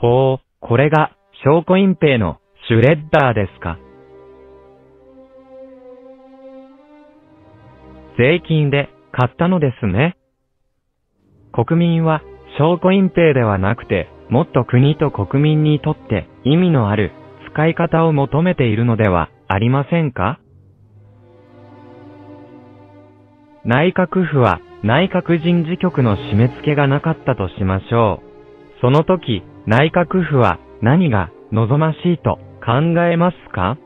ほう、これが、証拠隠蔽の、シュレッダーですか。税金で、買ったのですね。国民は、証拠隠蔽ではなくて、もっと国と国民にとって意味のある使い方を求めているのではありませんか内閣府は内閣人事局の締め付けがなかったとしましょう。その時、内閣府は何が望ましいと考えますか？